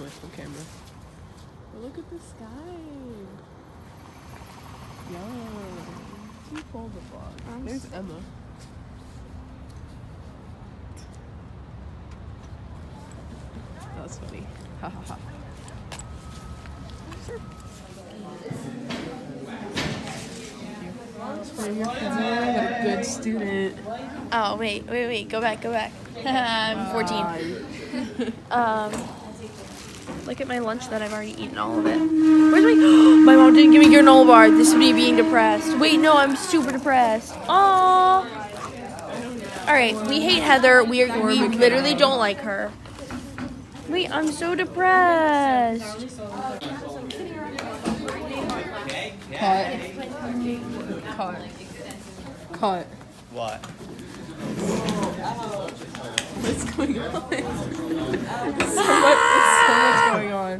worse on camera. But look at the sky. Yeah. Too cold to vlog. I'm There's sick. Emma. That's funny. Ha ha ha. What a good student. Oh wait, wait, wait. Go back, go back. I'm 14. Um, look at my lunch that I've already eaten all of it. Where's my? my mom didn't give me granola bar. This is me being depressed. Wait, no, I'm super depressed. Aww. All right, we hate Heather. We are, we literally don't like her. Wait, I'm so depressed. Cut. Cut. Cut. What? What's going on? There's so much, there's so much going on.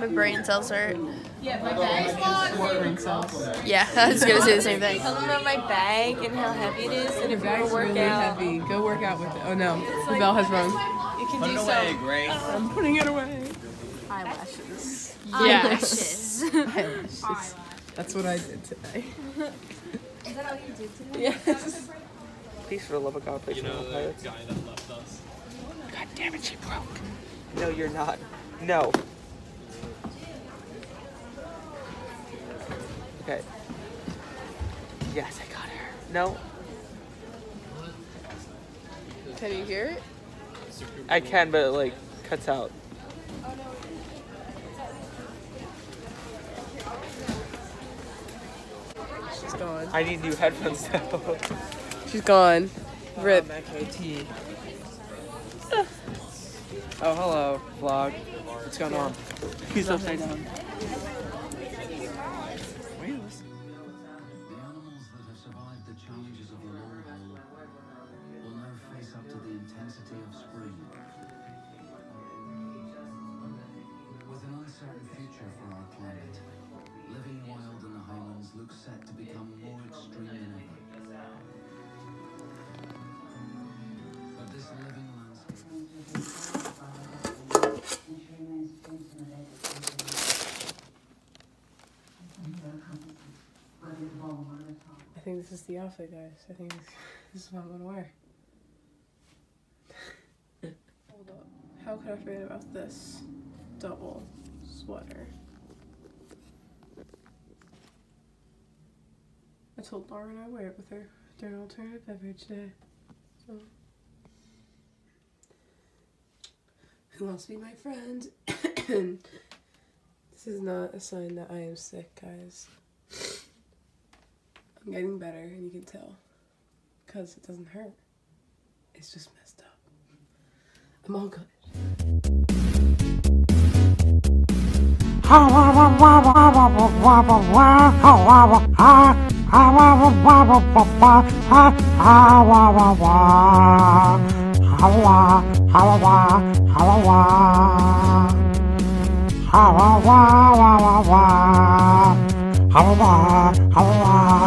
My brain cells hurt. What brain cells? Yeah, I was gonna say the same thing. Tell them about my bag and how heavy it is, and Your if you bag's work really out, heavy. Go work out with it. Oh no, the bell has rung. you can Put do it away, some Grace. Um, I'm putting it away. eyelashes. Yes. Eyelashes. That's what I did today. Is that all you did today? Yes. Please, for the love of God, play You know the Pirates. guy that left us? God damn it, she broke. No, you're not. No. Okay. Yes, I got her. No, Can you hear it? I can, but it like cuts out. She's gone. I need new headphones though. She's gone. Rip. KT. Oh, hello, vlog. What's going on? He's upside down. Think this is the outfit, guys. I think this, this is what I'm gonna wear. Hold up. How could I forget about this double sweater? I told Lauren I'd wear it with her during alternative beverage day. So. Who wants to be my friend? this is not a sign that I am sick, guys. I'm getting better, and you can tell. Because it doesn't hurt. It's just messed up. I'm all good.